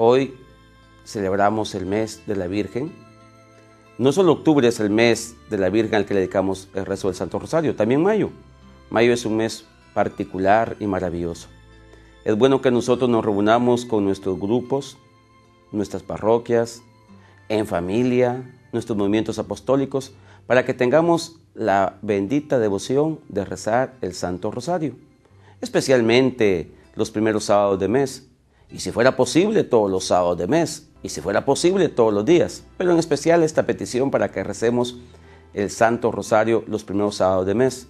Hoy celebramos el mes de la Virgen. No solo octubre es el mes de la Virgen al que le dedicamos el rezo del Santo Rosario, también mayo. Mayo es un mes particular y maravilloso. Es bueno que nosotros nos reunamos con nuestros grupos, nuestras parroquias, en familia, nuestros movimientos apostólicos, para que tengamos la bendita devoción de rezar el Santo Rosario, especialmente los primeros sábados de mes, y si fuera posible todos los sábados de mes, y si fuera posible todos los días, pero en especial esta petición para que recemos el Santo Rosario los primeros sábados de mes.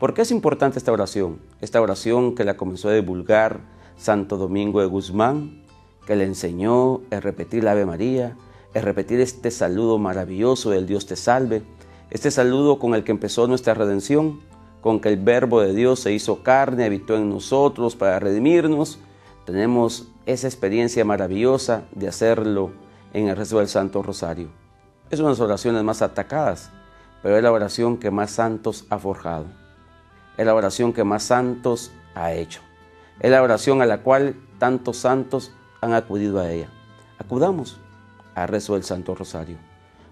¿Por qué es importante esta oración? Esta oración que la comenzó a divulgar Santo Domingo de Guzmán, que le enseñó a repetir la Ave María, a repetir este saludo maravilloso del Dios te salve, este saludo con el que empezó nuestra redención, con que el Verbo de Dios se hizo carne, habitó en nosotros para redimirnos. Tenemos esa experiencia maravillosa de hacerlo en el rezo del Santo Rosario. Es una de las oraciones más atacadas, pero es la oración que más santos ha forjado. Es la oración que más santos ha hecho. Es la oración a la cual tantos santos han acudido a ella. Acudamos al rezo del Santo Rosario.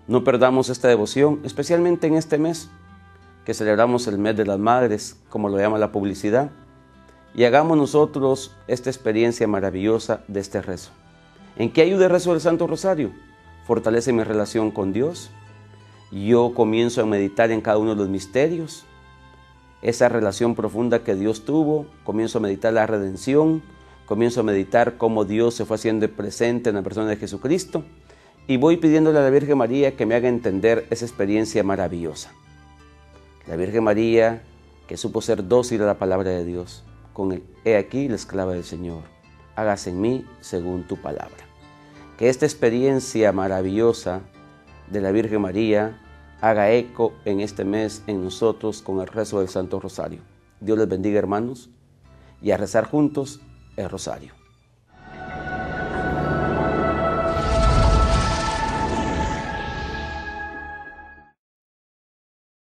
No perdamos esta devoción, especialmente en este mes, que celebramos el mes de las madres, como lo llama la publicidad, y hagamos nosotros esta experiencia maravillosa de este rezo. ¿En qué ayuda el rezo del Santo Rosario? Fortalece mi relación con Dios. Yo comienzo a meditar en cada uno de los misterios, esa relación profunda que Dios tuvo, comienzo a meditar la redención, comienzo a meditar cómo Dios se fue haciendo presente en la persona de Jesucristo y voy pidiéndole a la Virgen María que me haga entender esa experiencia maravillosa. La Virgen María, que supo ser dócil a la palabra de Dios, con el He aquí la esclava del Señor, hágase en mí según tu palabra. Que esta experiencia maravillosa de la Virgen María haga eco en este mes en nosotros con el rezo del Santo Rosario. Dios les bendiga hermanos y a rezar juntos el Rosario.